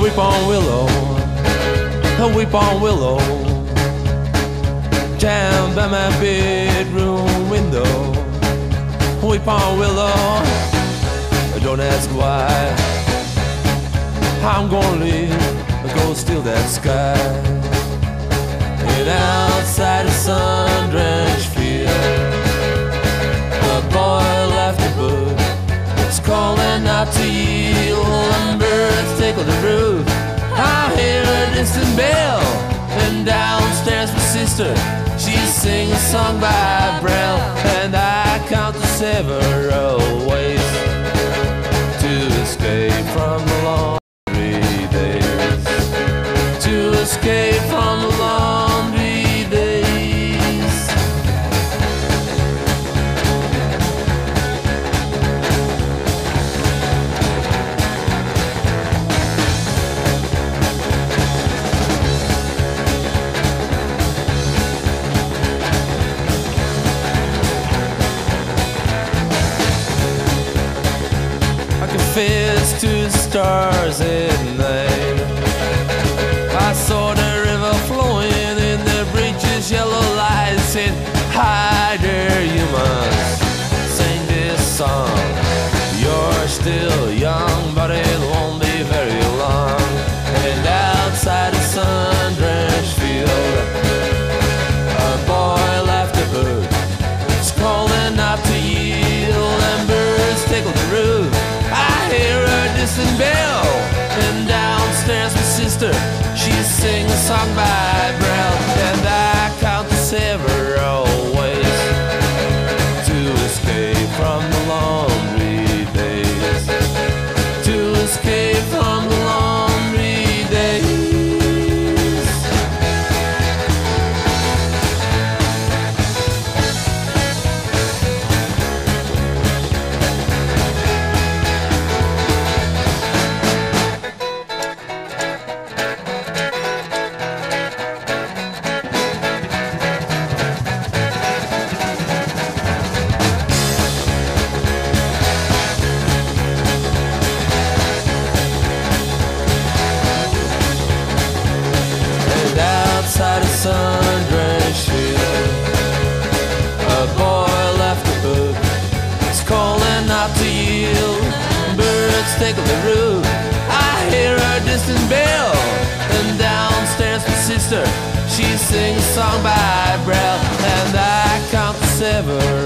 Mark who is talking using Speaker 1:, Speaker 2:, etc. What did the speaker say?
Speaker 1: Weep on willow, weep on willow, down by my bedroom window. Weep on willow, don't ask why. I'm gonna live, go steal that sky. And outside bell, and downstairs my sister, she sings a song by Brel, and I count the several stars at night. I saw the river flowing in the bridge's yellow lights said, Hi there, you must sing this song. You're still young, but it sister, she sings a song by the roof. I hear a distant bell, and downstairs my sister, she sings a song by Brel, and I count the several